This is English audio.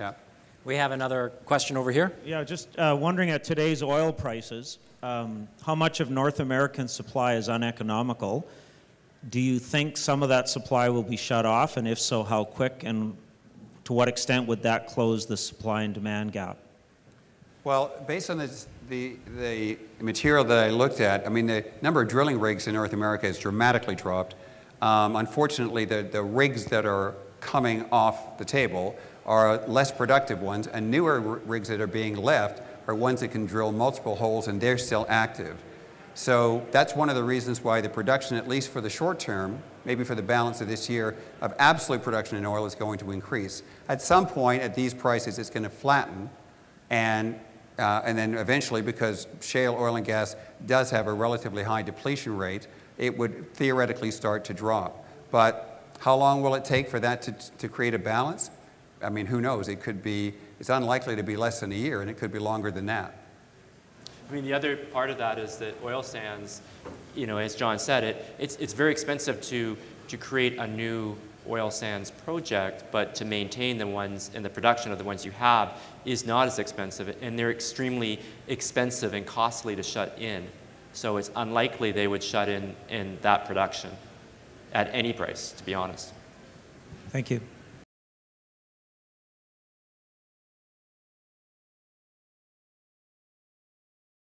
Yeah. We have another question over here. Yeah, just uh, wondering at today's oil prices, um, how much of North American supply is uneconomical? Do you think some of that supply will be shut off, and if so, how quick, and to what extent would that close the supply and demand gap? Well, based on this, the, the material that I looked at, I mean, the number of drilling rigs in North America has dramatically dropped. Um, unfortunately, the, the rigs that are coming off the table are less productive ones, and newer rigs that are being left are ones that can drill multiple holes, and they're still active. So that's one of the reasons why the production, at least for the short term, maybe for the balance of this year, of absolute production in oil is going to increase. At some point, at these prices, it's going to flatten, and, uh, and then eventually, because shale oil and gas does have a relatively high depletion rate, it would theoretically start to drop. But how long will it take for that to, to create a balance? I mean, who knows? It could be, it's unlikely to be less than a year, and it could be longer than that. I mean, the other part of that is that oil sands, you know, as John said, it, it's, it's very expensive to, to create a new oil sands project, but to maintain the ones and the production of the ones you have is not as expensive, and they're extremely expensive and costly to shut in. So it's unlikely they would shut in, in that production at any price, to be honest. Thank you.